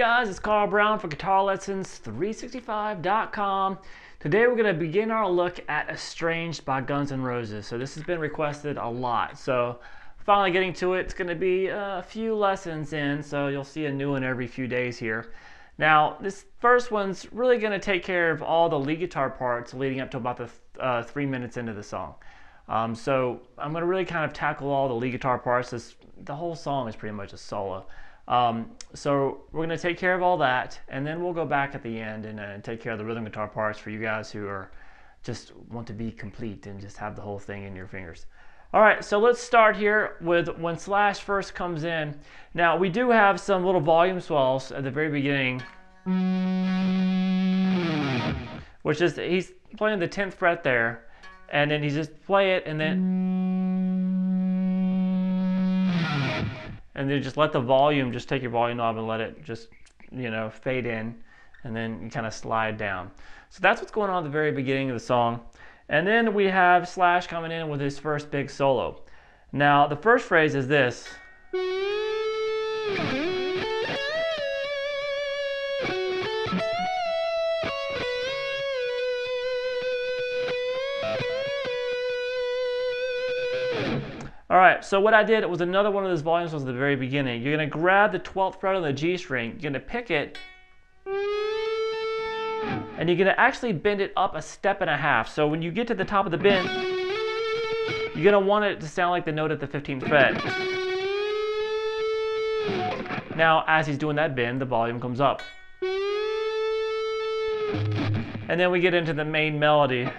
guys, it's Carl Brown for GuitarLessons365.com. Today we're going to begin our look at Estranged by Guns N' Roses. So this has been requested a lot. So finally getting to it, it's going to be a few lessons in, so you'll see a new one every few days here. Now, this first one's really going to take care of all the lead guitar parts leading up to about the uh, three minutes into the song. Um, so I'm going to really kind of tackle all the lead guitar parts. This, the whole song is pretty much a solo. Um, so we're going to take care of all that, and then we'll go back at the end and uh, take care of the rhythm guitar parts for you guys who are just want to be complete and just have the whole thing in your fingers. All right, so let's start here with when Slash first comes in. Now we do have some little volume swells at the very beginning, which is he's playing the 10th fret there, and then he just play it and then and then just let the volume, just take your volume knob and let it just, you know, fade in and then you kind of slide down. So that's what's going on at the very beginning of the song. And then we have Slash coming in with his first big solo. Now, the first phrase is this. All right, so what I did was another one of those volumes was at the very beginning. You're gonna grab the 12th fret on the G string, you're gonna pick it, and you're gonna actually bend it up a step and a half. So when you get to the top of the bend, you're gonna want it to sound like the note at the 15th fret. Now, as he's doing that bend, the volume comes up. And then we get into the main melody.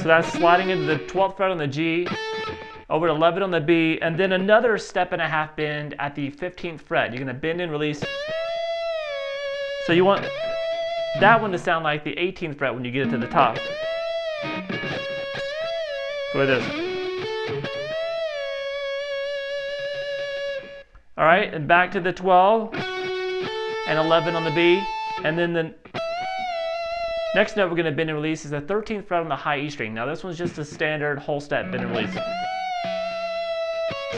So that's sliding into the 12th fret on the G, over to 11 on the B, and then another step and a half bend at the 15th fret. You're gonna bend and release. So you want that one to sound like the 18th fret when you get it to the top. So it is. All right, and back to the 12 and 11 on the B, and then the Next note we're going to bend and release is the 13th fret on the high E string. Now this one's just a standard whole step bend and release.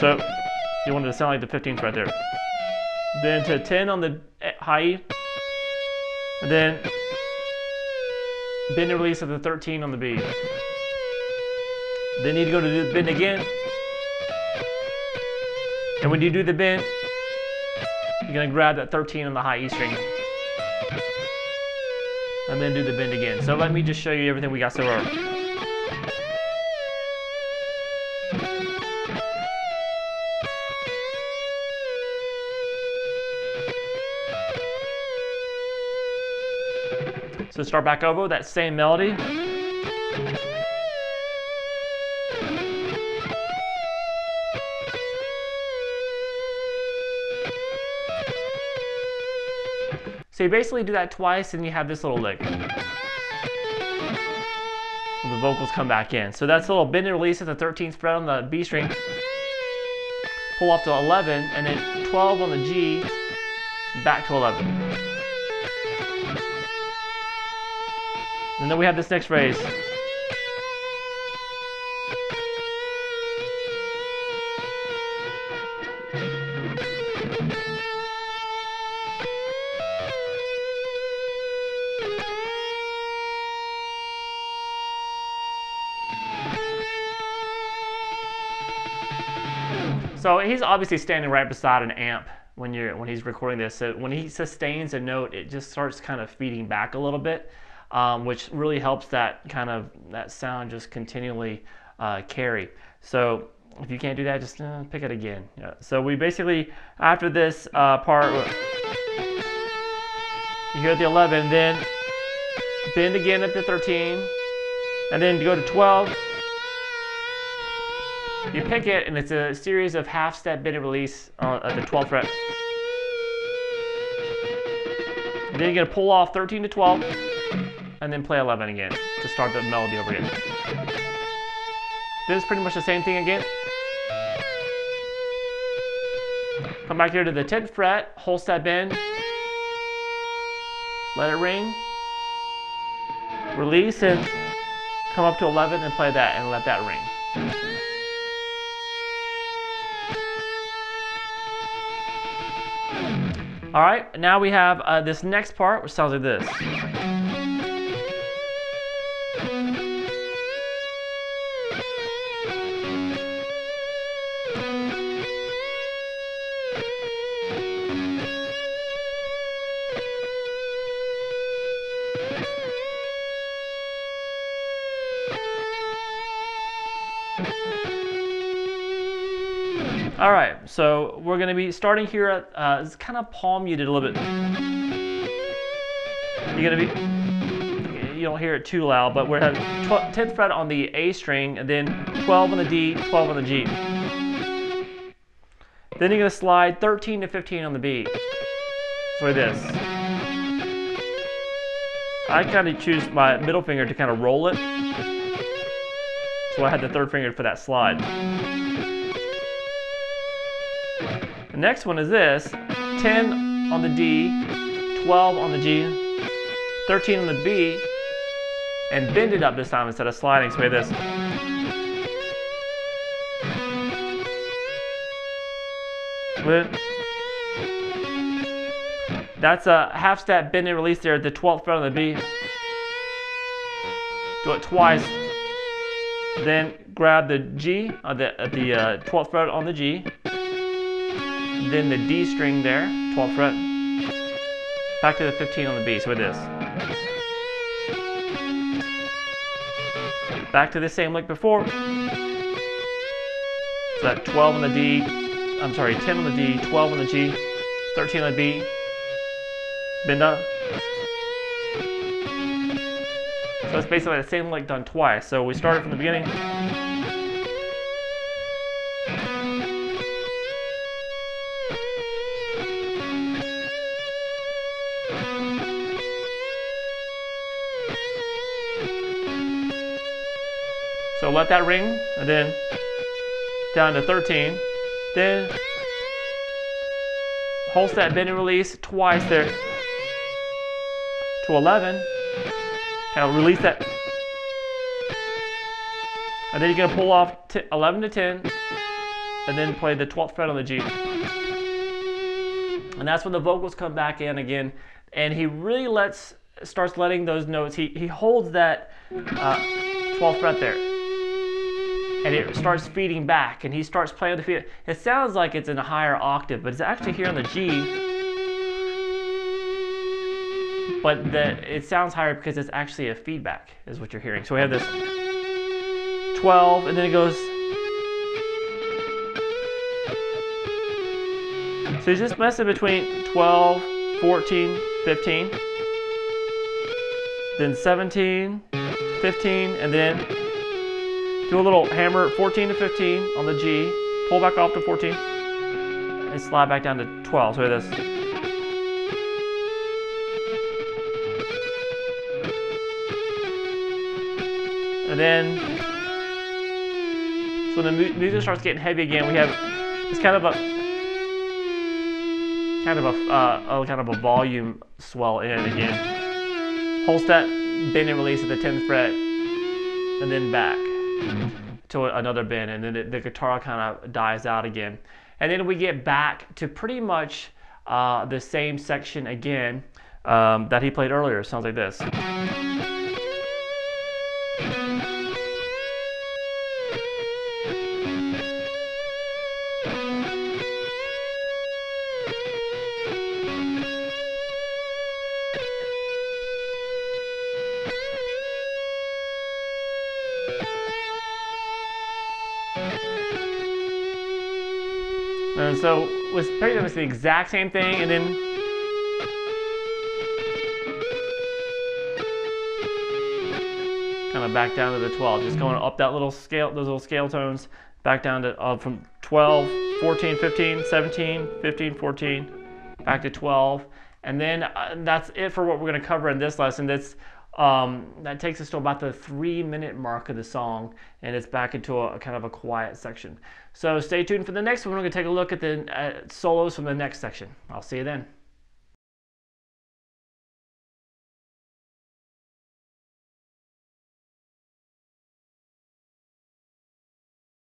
So you want it to sound like the 15th fret there. Then to 10 on the eh, high E. And then bend and release of the 13 on the B. Then you need to go to do the bend again. And when you do the bend, you're going to grab that 13 on the high E string and then do the bend again. So let me just show you everything we got so far. So start back over with that same melody. So you basically do that twice and you have this little lick. The vocals come back in. So that's a little bend and release at the 13th fret on the B string. Pull off to 11 and then 12 on the G, back to 11. And then we have this next phrase. So he's obviously standing right beside an amp when you're when he's recording this. So when he sustains a note, it just starts kind of feeding back a little bit, um, which really helps that kind of that sound just continually uh, carry. So if you can't do that, just uh, pick it again. Yeah. So we basically after this uh, part, you hear the 11, then bend again at the 13, and then go to 12 you pick it, and it's a series of half-step bend and release uh, at the 12th fret. And then you're gonna pull off 13 to 12, and then play 11 again to start the melody over again. Then it's pretty much the same thing again. Come back here to the 10th fret, whole step bend. Let it ring. release and come up to 11 and play that and let that ring. All right, now we have uh, this next part, which sounds like this. All right, so we're going to be starting here at, uh, it's kind of palm muted a little bit. You're going to be, you don't hear it too loud, but we're having 10th fret on the A string, and then 12 on the D, 12 on the G. Then you're going to slide 13 to 15 on the B. So like this. I kind of choose my middle finger to kind of roll it. So I had the third finger for that slide. The next one is this 10 on the D, 12 on the G, 13 on the B, and bend it up this time instead of sliding. So, this. That's a half step bend and release there at the 12th fret on the B. Do it twice. Then grab the G at the, the uh, 12th fret on the G then the D string there, 12th fret, back to the 15 on the B, so it is. Back to the same like before. So that 12 on the D, I'm sorry, 10 on the D, 12 on the G, 13 on the B, bend up. So it's basically the same lick done twice. So we started from the beginning. So let that ring, and then down to 13. Then hold that bend and release twice there to 11. Now release that. And then you're gonna pull off 11 to 10, and then play the 12th fret on the G. And that's when the vocals come back in again, and he really lets starts letting those notes. He he holds that uh, 12th fret there and it starts feeding back and he starts playing the feet. It sounds like it's in a higher octave, but it's actually here on the G. But the, it sounds higher because it's actually a feedback, is what you're hearing. So we have this 12, and then it goes. So he's just messing between 12, 14, 15, then 17, 15, and then do a little hammer 14 to 15 on the G, pull back off to 14, and slide back down to 12. So this. And then, so when the music starts getting heavy again, we have it's kind of a kind of a, uh, a kind of a volume swell in again. Hold that bend and release at the 10th fret, and then back to another bend, and then the guitar kind of dies out again. And then we get back to pretty much uh, the same section again um, that he played earlier. Sounds like this. And so was pretty much the exact same thing, and then kind of back down to the 12, just going up that little scale, those little scale tones, back down to uh, from 12, 14, 15, 17, 15, 14, back to 12, and then uh, that's it for what we're going to cover in this lesson. That's um, that takes us to about the three minute mark of the song, and it's back into a, a kind of a quiet section. So stay tuned for the next one. We're going to take a look at the uh, solos from the next section. I'll see you then.